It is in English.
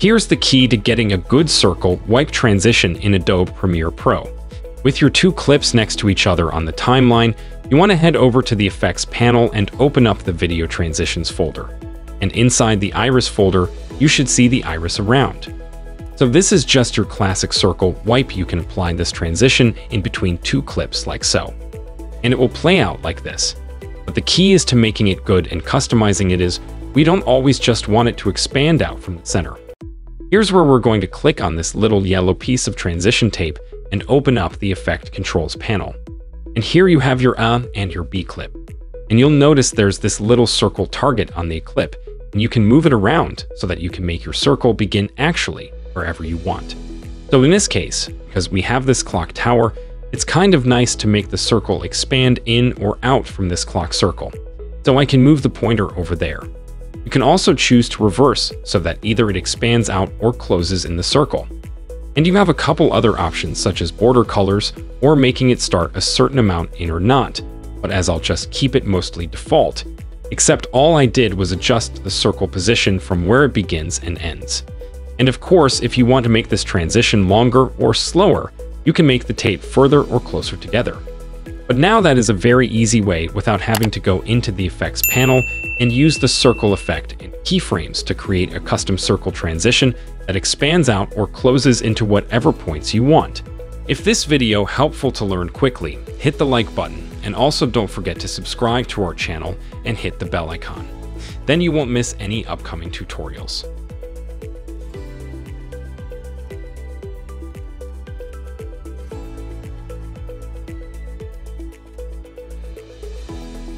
Here's the key to getting a good circle wipe transition in Adobe Premiere Pro. With your two clips next to each other on the timeline, you want to head over to the Effects panel and open up the Video Transitions folder. And inside the Iris folder, you should see the Iris Round. So this is just your classic circle wipe you can apply this transition in between two clips like so. And it will play out like this. But the key is to making it good and customizing it is we don't always just want it to expand out from the center. Here's where we're going to click on this little yellow piece of transition tape and open up the Effect Controls panel. And here you have your A and your B clip. And you'll notice there's this little circle target on the clip, and you can move it around so that you can make your circle begin actually wherever you want. So in this case, because we have this clock tower, it's kind of nice to make the circle expand in or out from this clock circle. So I can move the pointer over there. You can also choose to reverse so that either it expands out or closes in the circle. And you have a couple other options such as border colors or making it start a certain amount in or not, but as I'll just keep it mostly default, except all I did was adjust the circle position from where it begins and ends. And of course, if you want to make this transition longer or slower, you can make the tape further or closer together. But now that is a very easy way without having to go into the effects panel and use the circle effect in keyframes to create a custom circle transition that expands out or closes into whatever points you want. If this video helpful to learn quickly, hit the like button and also don't forget to subscribe to our channel and hit the bell icon. Then you won't miss any upcoming tutorials.